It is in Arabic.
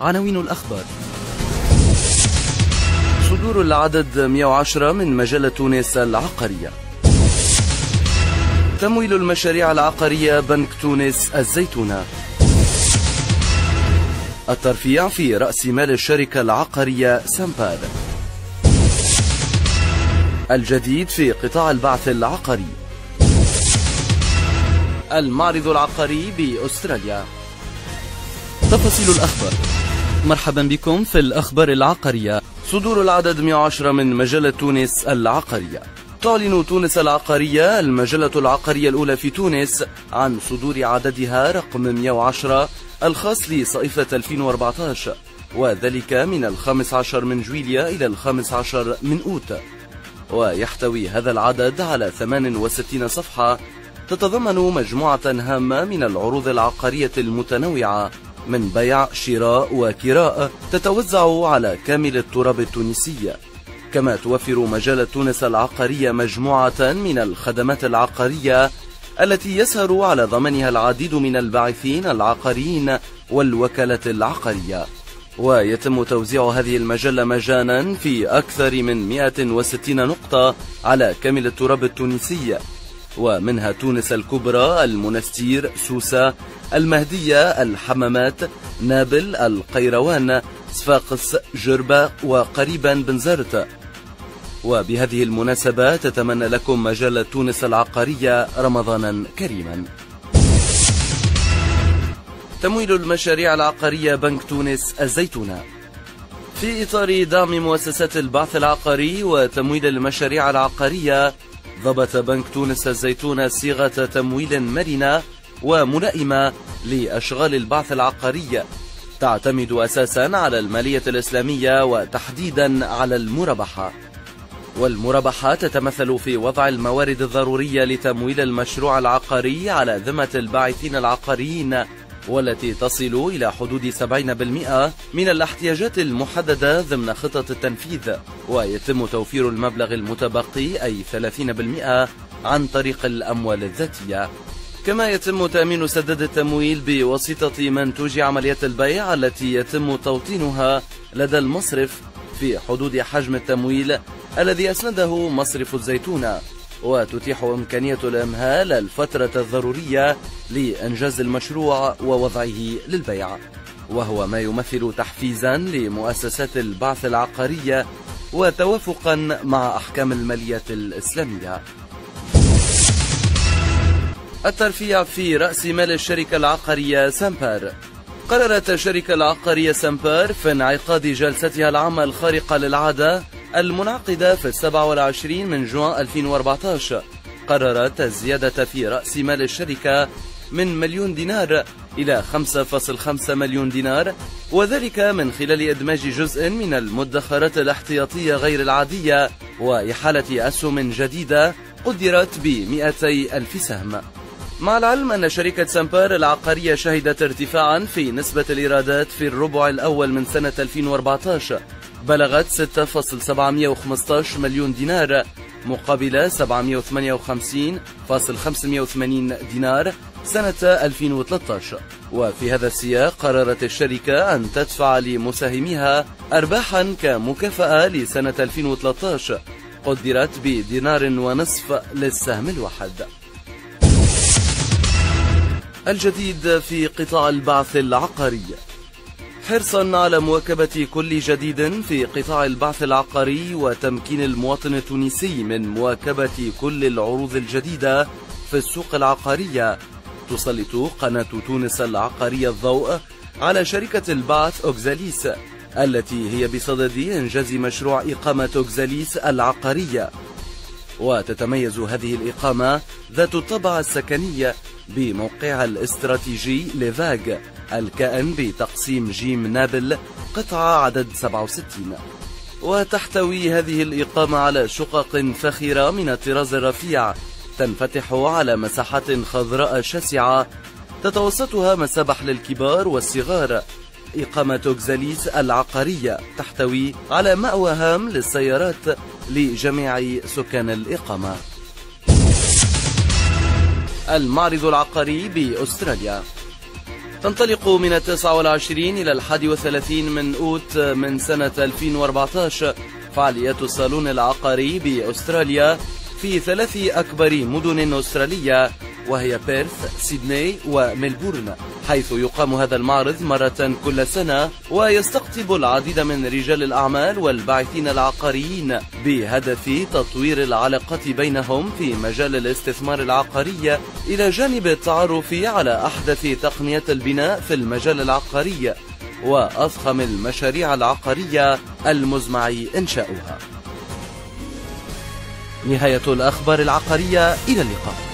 عناوين الأخبار. صدور العدد 110 من مجلة تونس العقارية. تمويل المشاريع العقارية بنك تونس الزيتونة. الترفيع في رأس مال الشركة العقارية سامبار الجديد في قطاع البعث العقاري. المعرض العقاري بأستراليا. تفاصيل الأخبار. مرحبا بكم في الأخبار العقارية. صدور العدد 110 من مجلة تونس العقارية. تعلن تونس العقارية المجلة العقارية الأولى في تونس عن صدور عددها رقم 110 الخاص لصيفة 2014 وذلك من الخامس عشر من جويليا إلى الخامس عشر من أوت. ويحتوي هذا العدد على 68 صفحة تتضمن مجموعة هامة من العروض العقارية المتنوعة من بيع شراء وكراء تتوزع على كامل التراب التونسي. كما توفر مجال تونس العقارية مجموعة من الخدمات العقارية التي يسهر على ضمنها العديد من الباعثين العقاريين والوكالة العقارية. ويتم توزيع هذه المجلة مجانا في أكثر من 160 نقطة على كامل التراب التونسي. ومنها تونس الكبرى المنستير سوسة المهدية الحمامات نابل القيروان صفاقس جربة وقريبا بنزرت وبهذه المناسبة تتمنى لكم مجلة تونس العقارية رمضانا كريما. تمويل المشاريع العقارية بنك تونس الزيتونة. في إطار دعم مؤسسات البعث العقاري وتمويل المشاريع العقارية ضبط بنك تونس الزيتونة صيغة تمويل مرنة وملائمة لأشغال البعث العقاري. تعتمد أساسا على المالية الإسلامية وتحديدا على المربحة. والمربحة تتمثل في وضع الموارد الضرورية لتمويل المشروع العقاري على ذمة الباعثين العقاريين. والتي تصل إلى حدود 70% من الاحتياجات المحددة ضمن خطط التنفيذ. ويتم توفير المبلغ المتبقي أي 30% عن طريق الأموال الذاتية. كما يتم تأمين سدد التمويل بواسطة منتوج عمليات البيع التي يتم توطينها لدى المصرف في حدود حجم التمويل الذي أسنده مصرف الزيتونة وتتيح إمكانية الإمهال الفترة الضرورية لإنجاز المشروع ووضعه للبيع. وهو ما يمثل تحفيزا لمؤسسات البعث العقارية وتوافقا مع أحكام المالية الإسلامية. الترفيع في رأس مال الشركة العقارية سامبار قررت الشركة العقارية سامبار في انعقاد جلستها العامة الخارقة للعادة المنعقدة في السبع والعشرين من جوان 2014 قررت الزيادة في رأس مال الشركة من مليون دينار إلى 5.5 مليون دينار وذلك من خلال إدماج جزء من المدخرات الاحتياطية غير العادية وإحالة أسهم جديدة قدرت ب 200 ألف سهم. مع العلم أن شركة سامبار العقارية شهدت ارتفاعا في نسبة الإيرادات في الربع الأول من سنة 2014 بلغت 6.715 مليون دينار مقابل 758.580 دينار سنة 2013 وفي هذا السياق قررت الشركة أن تدفع لمساهميها أرباحا كمكافأة لسنة 2013 قدرت بدينار ونصف للسهم الواحد. الجديد في قطاع البعث العقاري. حرصا على مواكبة كل جديد في قطاع البعث العقاري وتمكين المواطن التونسي من مواكبة كل العروض الجديدة في السوق العقارية. تسلط قناة تونس العقارية الضوء على شركة البعث أوكزاليس التي هي بصدد إنجاز مشروع إقامة أوكزاليس العقارية. وتتميز هذه الإقامة ذات الطابع السكني بموقعها الاستراتيجي لفاغ الكائن بتقسيم جيم نابل قطعة عدد 67 وتحتوي هذه الإقامة على شقق فخرة من الطراز الرفيع تنفتح على مساحات خضراء شاسعة تتوسطها مسابح للكبار والصغار. إقامة أوكزاليس العقارية تحتوي على مأوى هام للسيارات لجميع سكان الإقامة. المعرض العقاري بأستراليا. تنطلق من التاسع والعشرين إلى الحادي وثلاثين من أوت من سنة 2014 فعاليات الصالون العقاري بأستراليا في ثلاث أكبر مدن أسترالية وهي بيرث، سيدني وملبورن حيث يقام هذا المعرض مرة كل سنة ويستقطب العديد من رجال الأعمال والباعثين العقاريين بهدف تطوير العلاقة بينهم في مجال الاستثمار العقاري إلى جانب التعرف على أحدث تقنيات البناء في المجال العقاري وأضخم المشاريع العقارية المزمع إنشاؤها نهاية الأخبار العقارية إلى اللقاء.